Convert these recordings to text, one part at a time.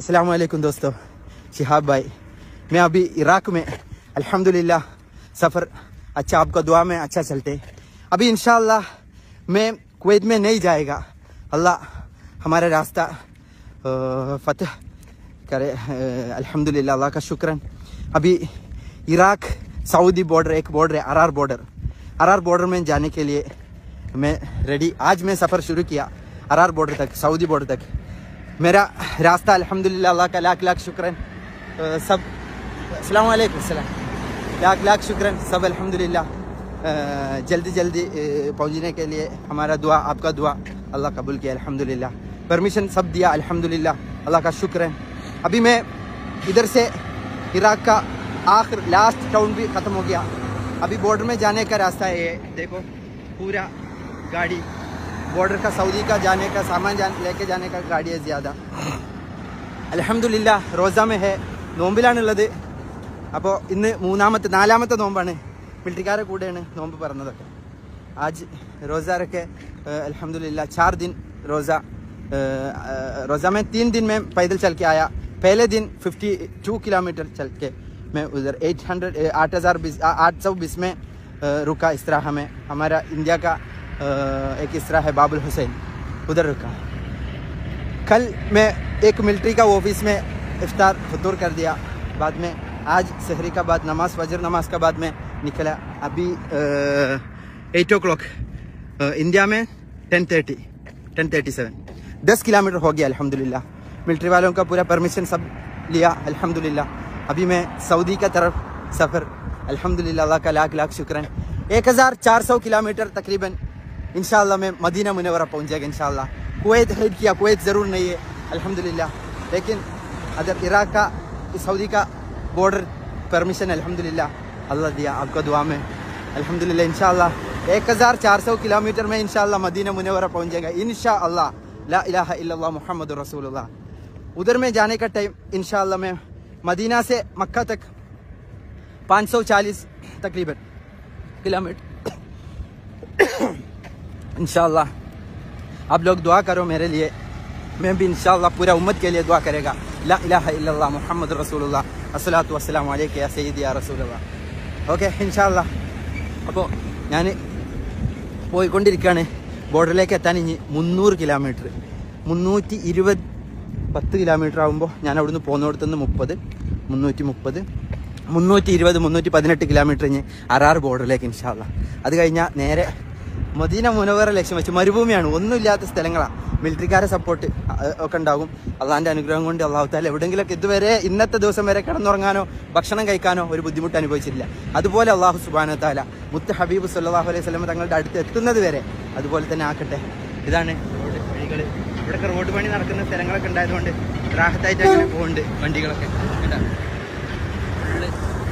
अस्सलाम वालेकुम दोस्तों शिहाब भाई मैं अभी इराक में अल्हम्दुलिल्लाह सफ़र अच्छा आपका दुआ में अच्छा चलते अभी इंशाल्लाह मैं कुवैत में नहीं जाएगा अल्लाह हमारा रास्ता फतेह करे अल्हम्दुलिल्लाह अल्लाह का शुक्र अभी इराक सऊदी बॉर्डर एक बॉर्डर है अरार बॉर्डर अरार बॉर्डर में जाने के लिए मैं रेडी आज मैं सफ़र शुरू किया अरार बॉर्डर तक सऊदी बॉर्डर तक मेरा रास्ता अल्हम्दुलिल्लाह, अल्लाह का लाख लाख शुक्र सब अस्सलाम वालेकुम लाख लाख शुक्र सब अल्हम्दुलिल्लाह। जल्दी जल्दी पहुँचने के लिए हमारा दुआ, आपका दुआ, अल्लाह कबूल किया, अल्हम्दुलिल्लाह। परमिशन सब दिया, अल्हम्दुलिल्लाह, अल्लाह का शुक्र है अभी मैं इधर से इराक का आखिर लास्ट टाउन भी ख़त्म हो गया। अभी बॉर्डर में जाने का रास्ता है ये। देखो, पूरा गाड़ी बॉर्डर का सऊदी का जाने का सामान जान लेके जाने का गाड़ी है ज़्यादा അലഹമില്ല റോസാമെ ഹേ നോമ്പിലാണുള്ളത് അപ്പോൾ ഇന്ന് മൂന്നാമത്തെ നാലാമത്തെ നോമ്പാണ് മിലിറ്ററിക്കാരെ കൂടെയാണ് നോമ്പ് പറഞ്ഞതൊക്കെ ആജ് रोज़ा अल्हम्दुलिल्लाह चार दिन रोज़ा अ, अ, रोज़ा में तीन दिन में पैदल चल के आया पहले दिन 52 किलोमीटर चल के मैं उधर 800 आठ हज़ार बीस आठ सौ बीस में अ, रुका इस तरह हमें हमारा इंडिया का अ, एक इसरा है बाबुल हुसैन, उधर रुका। कल मैं एक मिलिट्री का ऑफ़िस में इफ्तार फतूर कर दिया, बाद में आज शहरी का बाद, नमाज़, फजर नमाज़ का बाद में निकला। अभी एट ओ क्लॉक इंडिया में ten thirty ten thirty seven दस किलोमीटर हो गया, अल्हम्दुलिल्लाह। मिलिट्री वालों का पूरा परमिशन सब लिया, अल्हम्दुलिल्लाह। अभी मैं सऊदी का तरफ़ सफ़र, अल्हम्दुलिल्लाह, अल्लाह का लाख लाख शुक्र एक हज़ार चार सौ किलोमीटर तकरीबन इंशाल्लाह मैं मदीना मुनवरा पहुँच जाएगा इंशाल्लाह कुवैत हेड किया, कुवैत ज़रूर नहीं है, अल्हम्दुलिल्लाह। लेकिन अगर इराक का, सऊदी का बॉर्डर परमिशन अल्हम्दुलिल्लाह, अल्लाह दिया, आपका दुआ में। अल्हम्दुलिल्लाह इंशाल्लाह एक हज़ार चार सौ किलोमीटर में इंशाल्लाह मदीना मुनवरा पहुँच जाएगा इंशाअल्लाह ला मुहम्मद रसूलुल्लाह। उधर में जाने का टाइम इंशाल्लाह मैं मदीना से मक्का तक 540 तकरीबन किलोमीटर। इन आप लोग दुआ करो मेरे लिए। मैं भी इन पूरा उम्मत के लिए दुआ करेगा। ला इला मोहम्मद रसूल അസ്സലാത്തു വസ്സലാം അലൈക്ക് സയ്യിദി ആ റസൂലുള്ള ഓക്കെ ഇൻഷാല്ല അപ്പോൾ ഞാൻ പോയിക്കൊണ്ടിരിക്കുകയാണ്. ബോർഡറിലേക്ക് എത്താൻ ഇനി മുന്നൂറ് കിലോമീറ്റർ മുന്നൂറ്റി ഇരുപത് പത്ത് കിലോമീറ്റർ ആകുമ്പോൾ ഞാൻ അവിടുന്ന് പോകുന്നിടത്തു നിന്ന് മുപ്പത് മുന്നൂറ്റി മുപ്പത് മുന്നൂറ്റി ഇരുപത് മുന്നൂറ്റി പതിനെട്ട് കിലോമീറ്റർ ഇനി അറാർ ബോർഡറിലേക്ക് ഇൻഷാല്ല അത് കഴിഞ്ഞാൽ നേരെ മദീന മുനവറ ലക്ഷ്യം വെച്ച് മരുഭൂമിയാണ്. ഒന്നുമില്ലാത്ത സ്ഥലങ്ങളാണ്. മിലിറ്ററിക്കാരെ സപ്പോർട്ട് ഒക്കെ ഉണ്ടാകും. അള്ളാഹാന്റെ അനുഗ്രഹം കൊണ്ട് അള്ളാഹുത്താൽ എവിടെയെങ്കിലൊക്കെ ഇതുവരെ ഇന്നത്തെ ദിവസം വരെ കിടന്നുറങ്ങാനോ ഭക്ഷണം കഴിക്കാനോ ഒരു ബുദ്ധിമുട്ട് അനുഭവിച്ചിട്ടില്ല. അതുപോലെ അള്ളാഹു സുബാന താല മുത്ത് ഹബീബ് സല്ലാഹു അലൈഹി സ്വലം തങ്ങളുടെ അടുത്ത് എത്തുന്നത് വരെ അതുപോലെ തന്നെ ആക്കട്ടെ. ഇതാണ് റോഡ് വഴികൾ ഇവിടെയൊക്കെ റോഡ് പണി നടക്കുന്ന സ്ഥലങ്ങളൊക്കെ ഉണ്ടായതുകൊണ്ട് റാഹത്തായിട്ട് അങ്ങനെ പോകുന്നുണ്ട് വണ്ടികളൊക്കെ.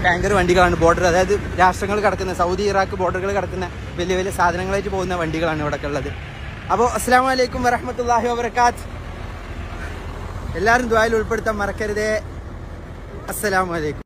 ടാങ്കർ വണ്ടികളാണ് ബോർഡർ അതായത് രാഷ്ട്രങ്ങൾ കടക്കുന്ന സൗദി ഇറാഖ് ബോർഡറുകൾ കടക്കുന്ന വലിയ വലിയ സാധനങ്ങളായിട്ട് പോകുന്ന വണ്ടികളാണ് ഇവിടെ ഉള്ളത്. അപ്പോൾ അസ്സാം വലൈക്കും വരഹമത്തല്ലാഹി വബർക്കാത്ത് എല്ലാവരും ദ്വായിൽ ഉൾപ്പെടുത്താൻ മറക്കരുതേ. അസ്സലാമലൈക്കും.